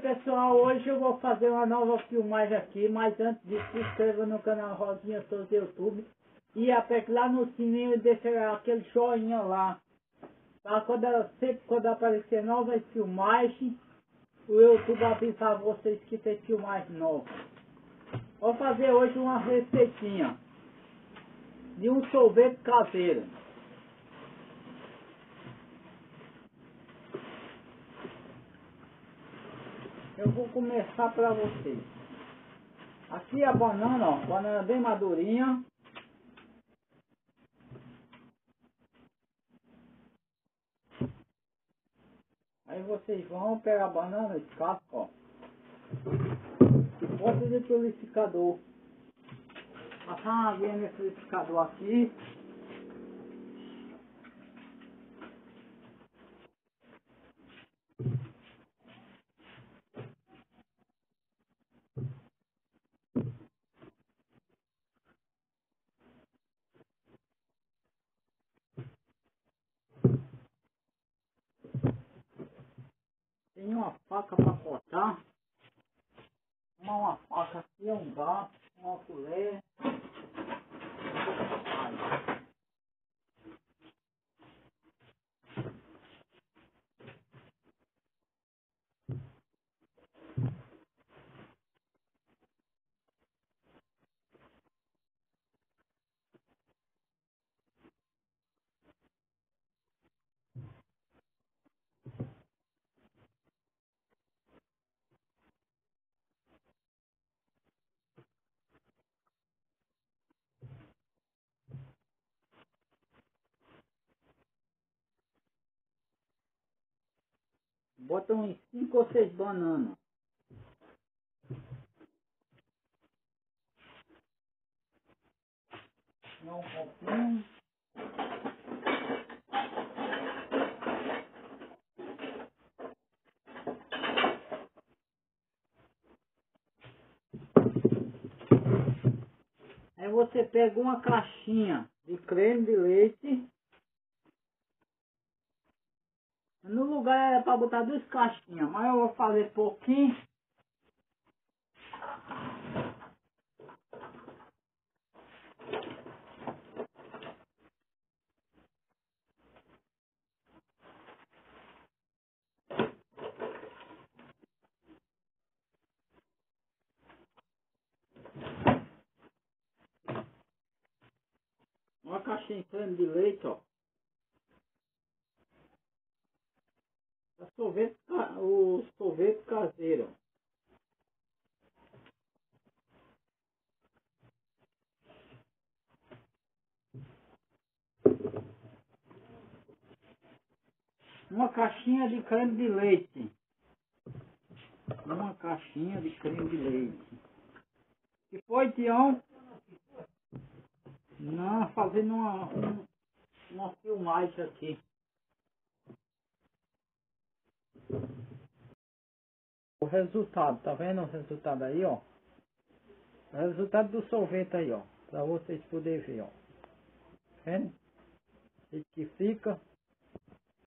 Pessoal, hoje eu vou fazer uma nova filmagem aqui, mas antes disso se inscreva no canal Rosinha Souza YouTube e aperte lá no sininho e deixe aquele joinha lá. Pra quando, sempre quando aparecer novas filmagens, o YouTube avisar vocês que tem filmagem nova. Vou fazer hoje uma receitinha de um sorvete caseiro. Eu vou começar para vocês. Aqui a banana, ó, banana bem madurinha. Aí vocês vão pegar a banana, descasca, ó. E bota no liquidificador. Passar uma aguinha nesse liquidificador aqui. Uma faca para cortar. Uma, uma faca aqui, um garfo, uma colher. Bota uns 5 ou 6 bananas. Não um. Aí você pega uma caixinha de creme de leite No lugar era para botar duas caixinhas, mas eu vou fazer pouquinho. Uma caixinha de leite, ó. Sorvete, o sorvete caseiro. Uma caixinha de creme de leite. Uma caixinha de creme de leite. Que foi, Tião? Não, fazendo uma, uma filmagem aqui. O resultado, tá vendo o resultado aí, ó? O resultado do sorvete aí, ó. Pra vocês poderem ver, ó. Tá vendo? E que fica.